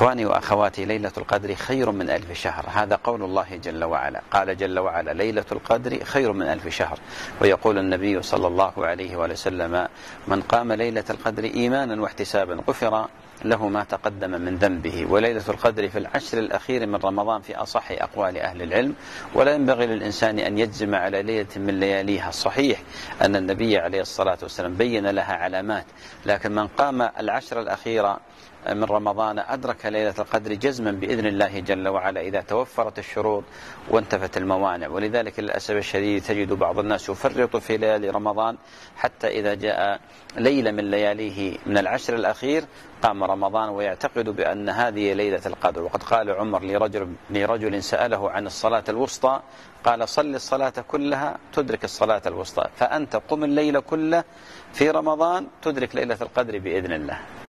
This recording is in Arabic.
إخواني وأخواتي ليلة القدر خير من ألف شهر. هذا قول الله جل وعلا. قال جل وعلا ليلة القدر خير من ألف شهر. ويقول النبي صلى الله عليه وسلم من قام ليلة القدر إيمانا واحتسابا غفر له ما تقدم من ذنبه. وليلة القدر في العشر الأخير من رمضان في أصح أقوال أهل العلم. ولا ينبغي للإنسان أن يجزم على ليلة من لياليها. الصحيح أن النبي عليه الصلاة والسلام بين لها علامات. لكن من قام العشر الأخيرة من رمضان أدرك ليلة القدر جزما بإذن الله جل وعلا إذا توفرت الشروط وانتفت الموانع. ولذلك للأسف الشديد تجد بعض الناس يفرط في ليالي رمضان حتى إذا جاء ليلة من لياليه من العشر الأخير قام رمضان ويعتقد بأن هذه ليلة القدر. وقد قال عمر لرجل, لرجل سأله عن الصلاة الوسطى قال صل الصلاة كلها تدرك الصلاة الوسطى فأنت قم الليل كله في رمضان تدرك ليلة القدر بإذن الله.